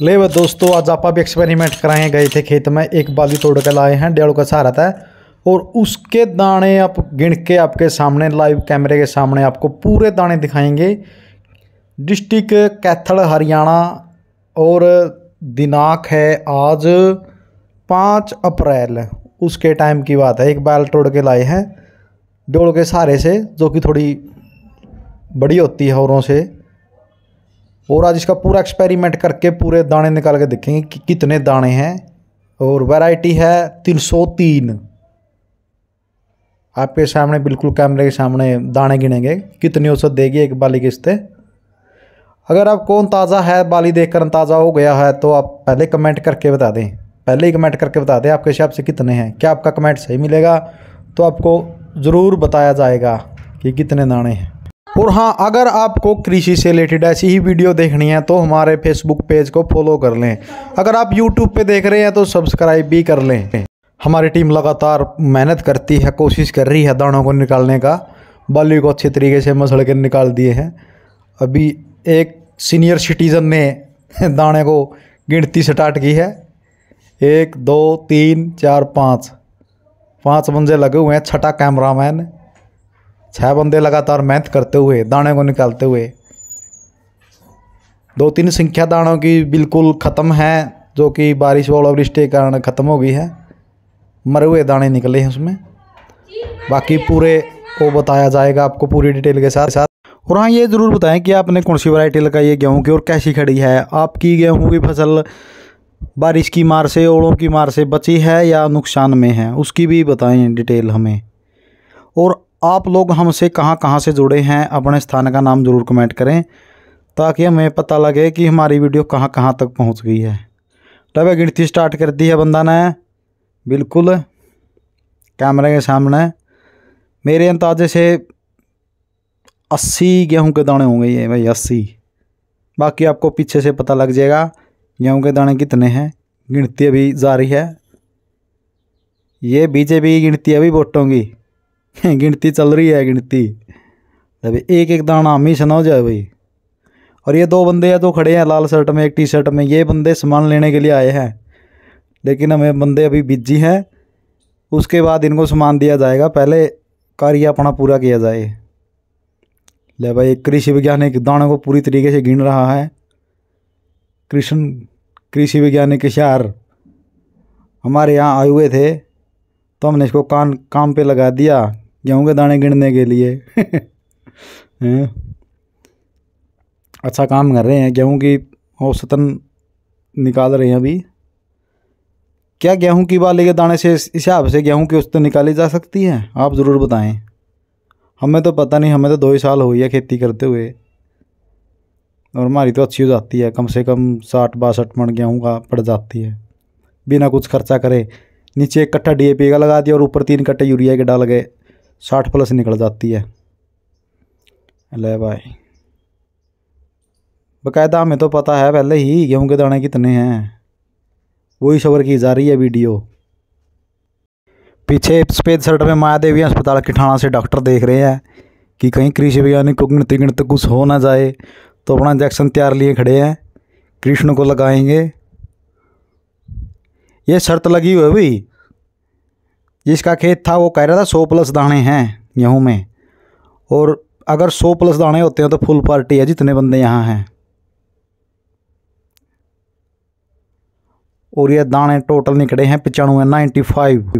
ले वो दोस्तों, आज आप भी एक्सपेरिमेंट कराए। गए थे खेत में, एक बाली तोड़ के लाए हैं, डेढ़ का सहारा था। और उसके दाने आप गिन के आपके सामने लाइव कैमरे के सामने आपको पूरे दाने दिखाएँगे। डिस्ट्रिक्ट कैथल, हरियाणा और दिनांक है आज पाँच अप्रैल। उसके टाइम की बात है, एक बाल तोड़ के लाए हैं डोल के सहारे से, जो कि थोड़ी बड़ी होती है औरों से। और आज इसका पूरा एक्सपेरिमेंट करके पूरे दाने निकाल के देखेंगे कि कितने दाने हैं। और वैरायटी है तीन सौ तीन। आपके सामने बिल्कुल कैमरे के सामने दाने गिनेंगे। कितनी औसत देगी एक बाली किस्ते? अगर आप कौन ताज़ा है, बाली देखकर ताज़ा हो गया है तो आप पहले कमेंट करके बता दें। पहले ही कमेंट करके बता दें आपके हिसाब से कितने हैं। क्या आपका कमेंट सही मिलेगा? तो आपको ज़रूर बताया जाएगा कि कितने दाने हैं। और हाँ अगर आपको कृषि से रिलेटेड ऐसी ही वीडियो देखनी है तो हमारे फेसबुक पेज को फॉलो कर लें। अगर आप यूट्यूब पे देख रहे हैं तो सब्सक्राइब भी कर लें। हमारी टीम लगातार मेहनत करती है, कोशिश कर रही है दानों को निकालने का। बाली को अच्छे तरीके से मसल के निकाल दिए हैं। अभी एक सीनियर सिटीज़न ने दाने को गिनती स्टार्ट की है। एक, दो, तीन, चार, पाँच। पाँच मंजे लगे हुए हैं, छठा कैमरामैन छह बंदे लगातार मेहनत करते हुए, दाने को निकालते हुए। दो तीन संख्या दानों की बिल्कुल ख़त्म है, जो कि बारिश ओलावृष्टि के कारण ख़त्म हो गई है। मरे हुए दाने निकले हैं उसमें। बाकी पूरे को बताया जाएगा आपको पूरी डिटेल के साथ साथ। और हाँ ये ज़रूर बताएँ कि आपने कौन सी वैरायटी लगाई है गेहूँ की और कैसी खड़ी है? आपकी गेहूँ की फ़सल बारिश की मार से, ओलों की मार से बची है या नुकसान में है? उसकी भी बताएँ डिटेल हमें। और आप लोग हमसे कहाँ कहाँ से जुड़े हैं, अपने स्थान का नाम ज़रूर कमेंट करें, ताकि हमें पता लगे कि हमारी वीडियो कहाँ कहाँ तक पहुँच गई है। तब गिनती स्टार्ट कर दी है बंदा ने। बिल्कुल कैमरे के सामने। मेरे अंदाजे से अस्सी गेहूँ के दाने होंगे ये भाई, अस्सी। बाकी आपको पीछे से पता लग जाएगा, गेहूँ के दाने कितने हैं। गिनती अभी जारी है। ये बीजेपी की गिनती अभी वोटों की गिनती चल रही है, गिनती। अभी एक एक दाना हम ही सुना जाए भाई। और ये दो बंदे हैं तो खड़े हैं, लाल शर्ट में, एक टी शर्ट में। ये बंदे सामान लेने के लिए आए हैं। लेकिन हमें बंदे अभी बिज़ी हैं। उसके बाद इनको सामान दिया जाएगा। पहले कार्य अपना पूरा किया जाए। ले भाई, कृषि वैज्ञानिक दानों को पूरी तरीके से गिन रहा है। कृष्ण, कृषि वैज्ञानिक शहर हमारे यहाँ आए हुए थे। तो हमने इसको कान, काम पे लगा दिया। गेहूँ के दाने गिनने के लिए। अच्छा काम कर रहे हैं। गेहूँ की औसतन निकाल रहे हैं अभी। क्या गेहूँ की बाली के दाने से हिसाब से गेहूँ की औसतन निकाली जा सकती है? आप ज़रूर बताएँ। हमें तो पता नहीं, हमें तो दो ही साल हो है खेती करते हुए। और हमारी तो अच्छी हो जाती है। कम से कम साठ, बासठ मन गेहूँ का पड़ जाती है। बिना कुछ खर्चा करे नीचे एक कट्ठा डी का लगा दिया और ऊपर तीन कट्टे यूरिया के डाल गए। साठ प्लस निकल जाती है। ले भाई। बाकायदा हमें तो पता है पहले ही गेहूँ के दाने कितने हैं। वही सबर की जा रही है वीडियो। पीछे सफ़ेद शर्ट में माया देवी अस्पताल किठाना से डॉक्टर देख रहे हैं कि कहीं कृषि वैज्ञानिक को गिनती गिनती कुछ हो ना जाए तो अपना इंजेक्शन तैयार लिए खड़े हैं। कृष्ण को लगाएँगे। ये शर्त लगी हुई है भाई। जिसका खेत था, वो कह रहा था, सौ प्लस दाने हैं गेहूँ में। और अगर सौ प्लस दाने होते हैं तो फुल पार्टी है, जितने बंदे यहाँ हैं। और ये दाने टोटल निकले हैं पचानवे नाइन्टी फाइव।